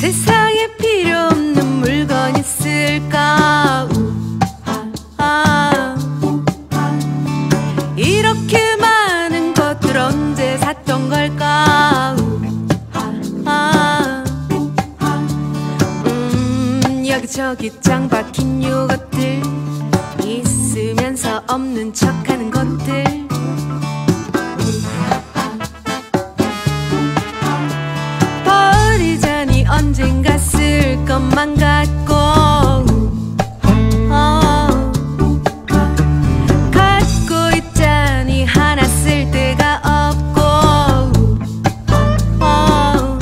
세상에 필요 없는 물건 있 을까？이렇게 많은 것들 언제 샀던 걸까？여기 음, 저기, 짱 박힌 요것들 있으면서 없는 척하는 것들 것만 어. 갖고 있자니 하나 쓸 데가 없고 어.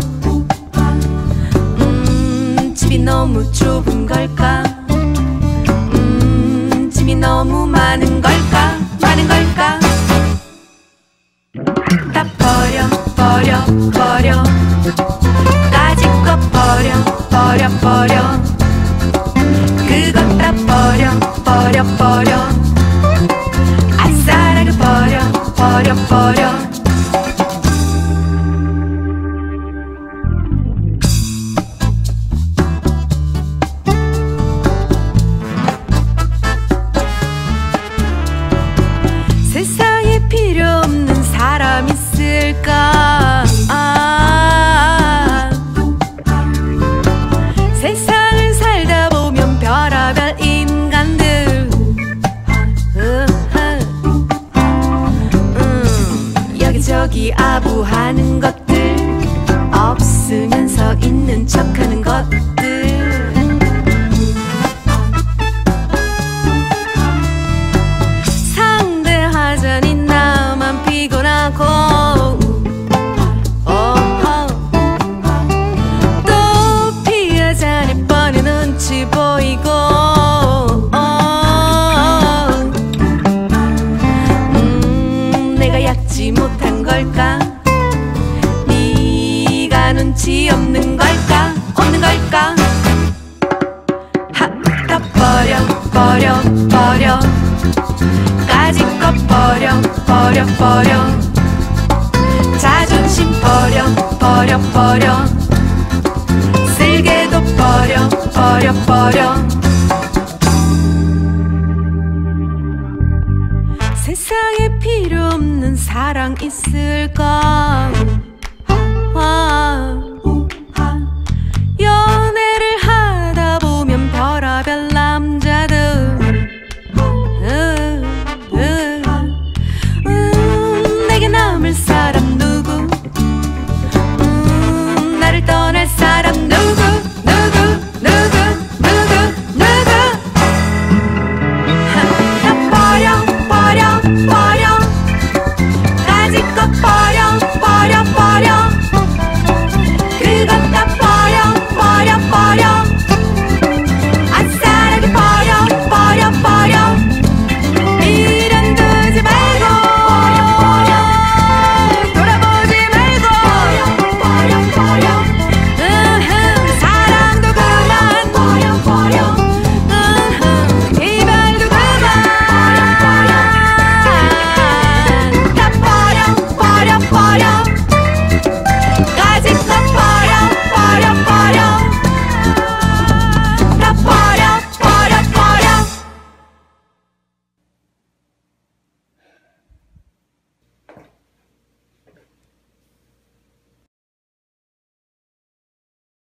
음, 집이 너무 좁은 걸까? 음, 짐이 너무 많은 걸까? 많은 걸까? 다 버려, 버려, 버려. 있을까? 아, 세상을 살다 보면 별의별 인간들. 음, 여기저기 아부하는 것들 없으면서 있는 척하는 것 눈치 없는 걸까? 없는 걸까? 하, 다 버려 버려 버려. 것 버려 버려 버려. 자존심 버려 버려 버려. 쓸개도 버려 버려 버려. 세상에 필요 없는 사랑 있을까